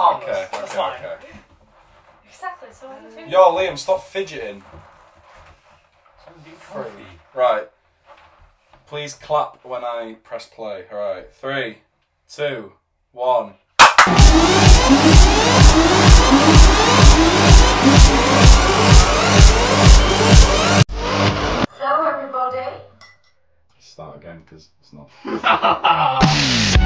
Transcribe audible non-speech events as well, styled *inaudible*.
Harmless. Okay, That's okay, fine. okay. Exactly. So do. Yo, Liam, stop fidgeting. Three. Right. Please clap when I press play. Alright. Three, two, one. Hello, everybody. Start again because it's not. *laughs*